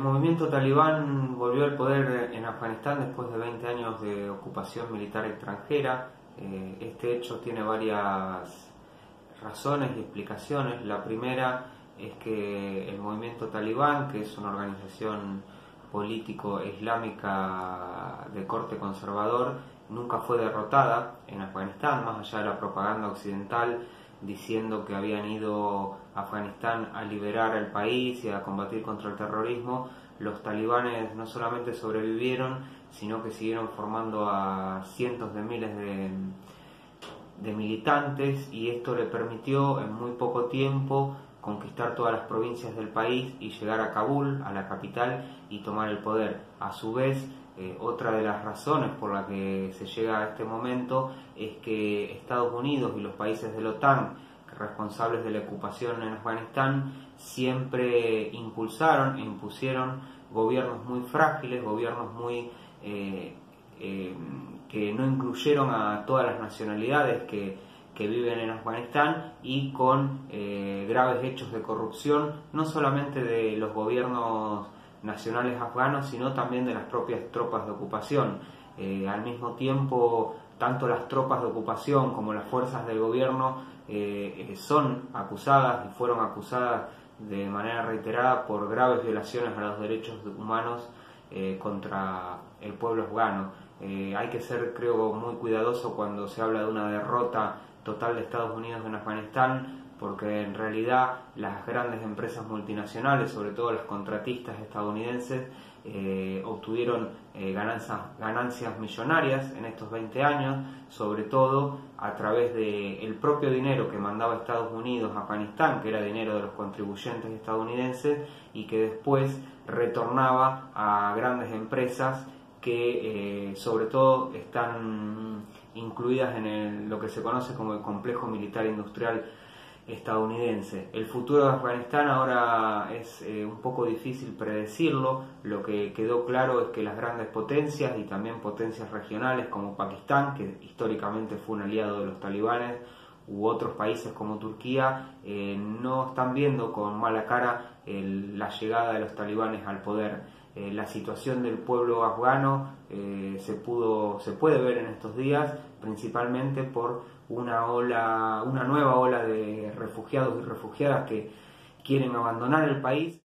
movimiento talibán volvió al poder en Afganistán después de 20 años de ocupación militar extranjera. Eh, este hecho tiene varias razones y explicaciones. La primera es que el movimiento talibán, que es una organización político islámica de corte conservador, nunca fue derrotada en Afganistán, más allá de la propaganda occidental diciendo que habían ido a Afganistán a liberar el país y a combatir contra el terrorismo, los talibanes no solamente sobrevivieron, sino que siguieron formando a cientos de miles de, de militantes y esto le permitió en muy poco tiempo conquistar todas las provincias del país y llegar a Kabul, a la capital, y tomar el poder. A su vez, eh, otra de las razones por la que se llega a este momento es que Estados Unidos y los países de la OTAN, responsables de la ocupación en Afganistán, siempre impulsaron e impusieron gobiernos muy frágiles, gobiernos muy eh, eh, que no incluyeron a todas las nacionalidades que, que viven en Afganistán y con graves hechos de corrupción, no solamente de los gobiernos nacionales afganos, sino también de las propias tropas de ocupación. Eh, al mismo tiempo, tanto las tropas de ocupación como las fuerzas del gobierno eh, eh, son acusadas y fueron acusadas de manera reiterada por graves violaciones a los derechos humanos contra el pueblo afgano. hay que ser, creo, muy cuidadoso cuando se habla de una derrota total de Estados Unidos en Afganistán, porque en realidad las grandes empresas multinacionales, sobre todo las contratistas estadounidenses, eh, obtuvieron eh, ganancias, millonarias en estos 20 años, sobre todo a través del propio dinero que mandaba Estados Unidos a Afganistán, que era dinero de los contribuyentes estadounidenses, y que después retornaba a grandes empresas que eh, sobre todo están incluidas en lo que se conoce como el complejo militar industrial estadounidense. El futuro de Afganistán ahora es eh, un poco difícil predecirlo. Lo que quedó claro es que las grandes potencias y también potencias regionales como Pakistán, que históricamente fue un aliado de los talibanes, u otros países como Turquía, eh, no están viendo con mala cara la llegada de los talibanes al poder. Eh, la situación del pueblo afgano eh, se, pudo, se puede ver en estos días, principalmente por una, ola, una nueva ola de refugiados y refugiadas que quieren abandonar el país.